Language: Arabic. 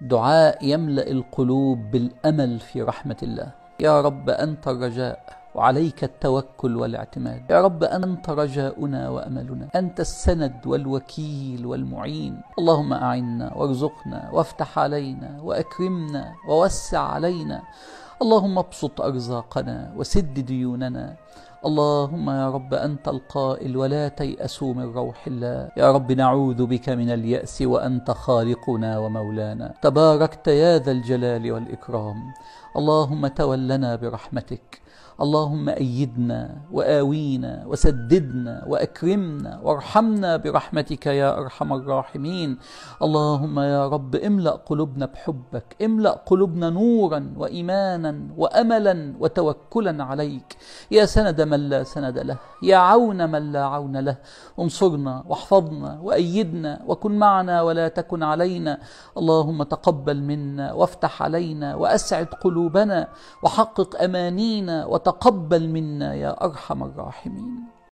دعاء يملأ القلوب بالأمل في رحمة الله. يا رب أنت الرجاء وعليك التوكل والاعتماد. يا رب أنت رجاؤنا وأملنا. أنت السند والوكيل والمعين. اللهم أعنا وارزقنا وافتح علينا وأكرمنا ووسع علينا اللهم ابسط أرزاقنا وسد ديوننا. اللهم يا رب أنت القائل ولا تياسوا من روح الله. يا رب نعوذ بك من اليأس وأنت خالقنا ومولانا. تباركت يا ذا الجلال والإكرام. اللهم تولنا برحمتك. اللهم أيدنا وآوينا وسددنا وأكرمنا وارحمنا برحمتك يا أرحم الراحمين. اللهم يا رب املأ قلوبنا بحبك املأ قلوبنا نورا وأملا وتوكلا عليك. يا سند من لا سند له يا عون من لا عون له. انصرنا واحفظنا وأيدنا وكن معنا ولا تكن علينا. اللهم تقبل منا وافتح علينا وأسعد قلوبنا وحقق أمانينا وتقبل منا يا أرحم الراحمين.